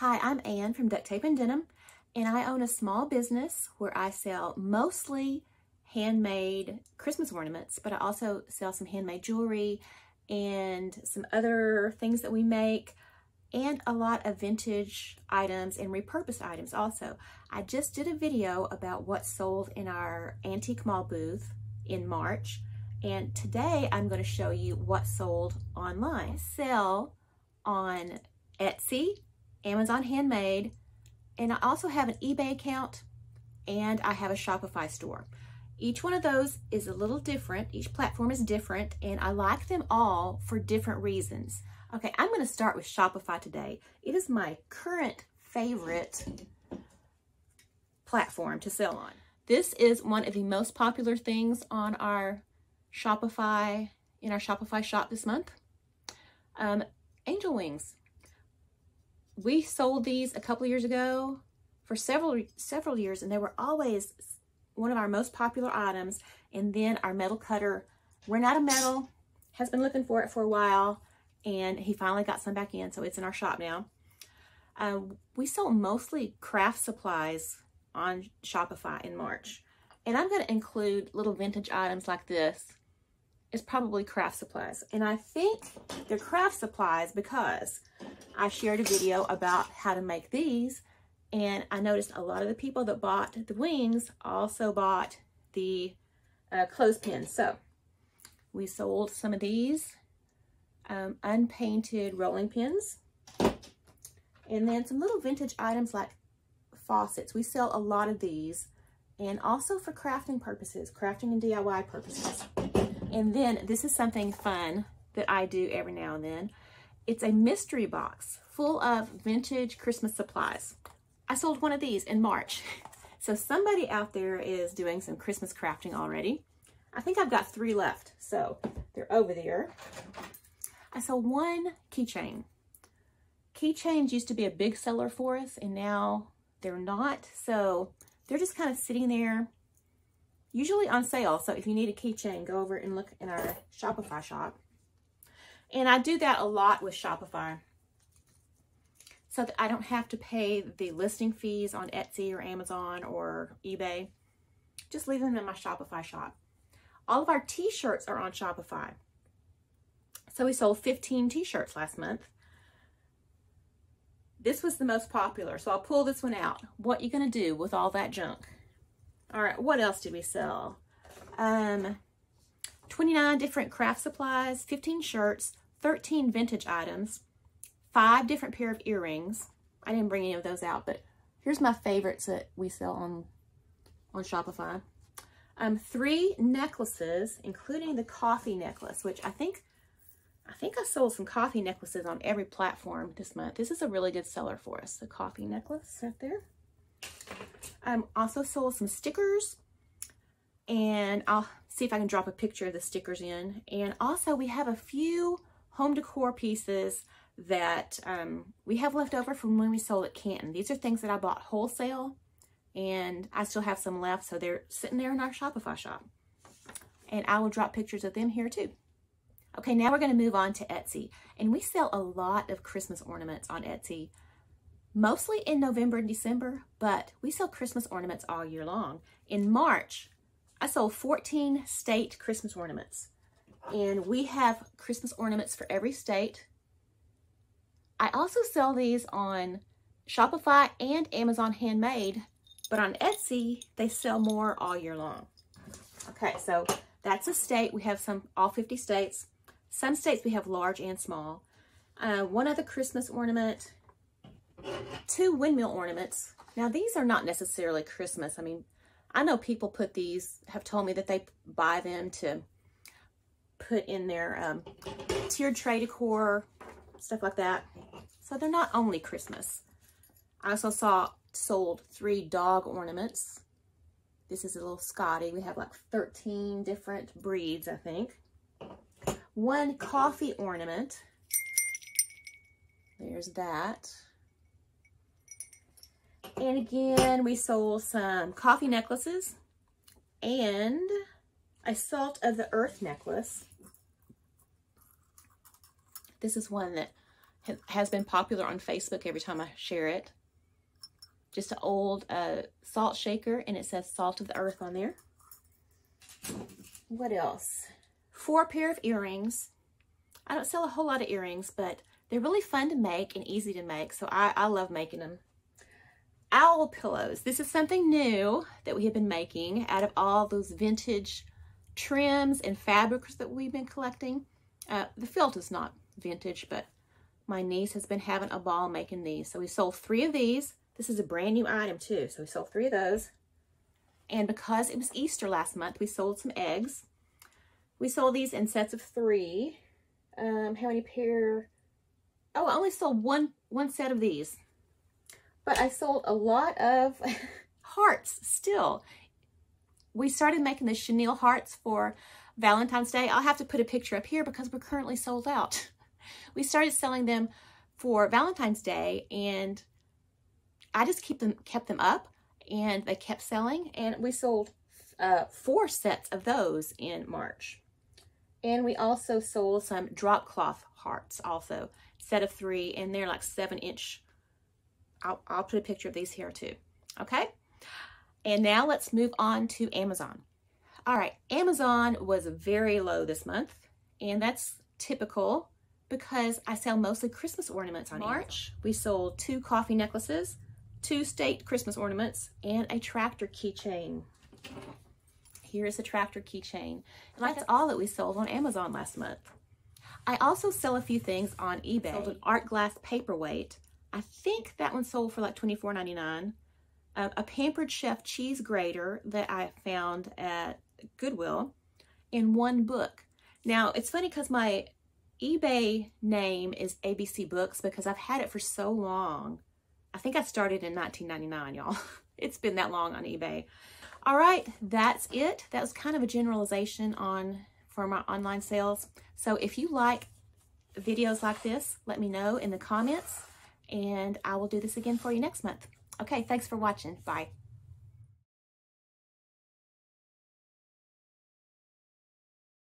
Hi, I'm Ann from Duct Tape and Denim, and I own a small business where I sell mostly handmade Christmas ornaments, but I also sell some handmade jewelry and some other things that we make and a lot of vintage items and repurposed items also. I just did a video about what sold in our antique mall booth in March and today I'm going to show you what sold online. I sell on Etsy, Amazon Handmade, and I also have an eBay account and I have a Shopify store. Each one of those is a little different. Each platform is different and I like them all for different reasons. Okay, I'm going to start with Shopify today. It is my current favorite platform to sell on. This is one of the most popular things on our Shopify, in our Shopify shop this month. Um, angel wings. We sold these a couple years ago for several several years and they were always one of our most popular items. And then our metal cutter ran out of metal, has been looking for it for a while, and he finally got some back in, so it's in our shop now. Uh, we sold mostly craft supplies on Shopify in March. And I'm going to include little vintage items like this. It's probably craft supplies. And I think they're craft supplies because I shared a video about how to make these and I noticed a lot of the people that bought the wings also bought the uh, clothespins. So we sold some of these um, unpainted rolling pins. And then some little vintage items like faucets. We sell a lot of these and also for crafting purposes, crafting and DIY purposes. And then this is something fun that I do every now and then. It's a mystery box full of vintage Christmas supplies. I sold one of these in March. So somebody out there is doing some Christmas crafting already. I think I've got three left. So they're over there. I sold one keychain. Keychains used to be a big seller for us and now they're not. So they're just kind of sitting there, usually on sale. So if you need a keychain, go over and look in our Shopify shop. And I do that a lot with Shopify so that I don't have to pay the listing fees on Etsy or Amazon or eBay. Just leave them in my Shopify shop. All of our t-shirts are on Shopify. So we sold 15 t-shirts last month. This was the most popular, so I'll pull this one out. What you gonna do with all that junk? All right, what else did we sell? Um, 29 different craft supplies, 15 shirts, 13 vintage items, five different pair of earrings. I didn't bring any of those out, but here's my favorites that we sell on, on Shopify. Um, three necklaces, including the coffee necklace, which I think I think I sold some coffee necklaces on every platform this month. This is a really good seller for us, the coffee necklace right there. I um, also sold some stickers, and I'll see if I can drop a picture of the stickers in. And also we have a few home decor pieces that um, we have left over from when we sold at Canton. These are things that I bought wholesale and I still have some left. So they're sitting there in our Shopify shop. And I will drop pictures of them here too. Okay, now we're going to move on to Etsy. And we sell a lot of Christmas ornaments on Etsy, mostly in November and December, but we sell Christmas ornaments all year long. In March, I sold 14 state Christmas ornaments. And we have Christmas ornaments for every state. I also sell these on Shopify and Amazon Handmade, but on Etsy, they sell more all year long. Okay, so that's a state. We have some, all 50 states. Some states we have large and small. Uh, one other Christmas ornament, two windmill ornaments. Now, these are not necessarily Christmas. I mean, I know people put these, have told me that they buy them to put in their um, tiered tray decor, stuff like that. So they're not only Christmas. I also saw sold three dog ornaments. This is a little Scotty. We have like 13 different breeds, I think. One coffee ornament. There's that. And again, we sold some coffee necklaces and a Salt of the Earth necklace. This is one that has been popular on Facebook every time I share it. Just an old uh, salt shaker, and it says Salt of the Earth on there. What else? Four pair of earrings. I don't sell a whole lot of earrings, but they're really fun to make and easy to make, so I, I love making them. Owl pillows. This is something new that we have been making out of all those vintage trims and fabrics that we've been collecting. Uh, the felt is not vintage, but my niece has been having a ball making these. So we sold three of these. This is a brand new item too. So we sold three of those. And because it was Easter last month, we sold some eggs. We sold these in sets of three. Um, how many pair? Oh, I only sold one, one set of these. But I sold a lot of hearts still. We started making the chenille hearts for Valentine's Day. I'll have to put a picture up here because we're currently sold out. We started selling them for Valentine's Day and I just keep them kept them up and they kept selling and we sold uh, four sets of those in March. And we also sold some drop cloth hearts also, set of three, and they're like seven inch. I'll, I'll put a picture of these here too, okay? And now let's move on to Amazon. All right, Amazon was very low this month, and that's typical because I sell mostly Christmas ornaments on March. Amazon. We sold two coffee necklaces, two state Christmas ornaments, and a tractor keychain. Here's a tractor keychain. And that's all that we sold on Amazon last month. I also sell a few things on eBay. Sold an art glass paperweight. I think that one sold for like $24.99. Uh, a Pampered Chef cheese grater that I found at Goodwill in one book. Now, it's funny because my eBay name is ABC Books because I've had it for so long. I think I started in 1999, y'all. it's been that long on eBay. All right, that's it. That was kind of a generalization on for my online sales. So if you like videos like this, let me know in the comments and I will do this again for you next month. Okay, thanks for watching. Bye.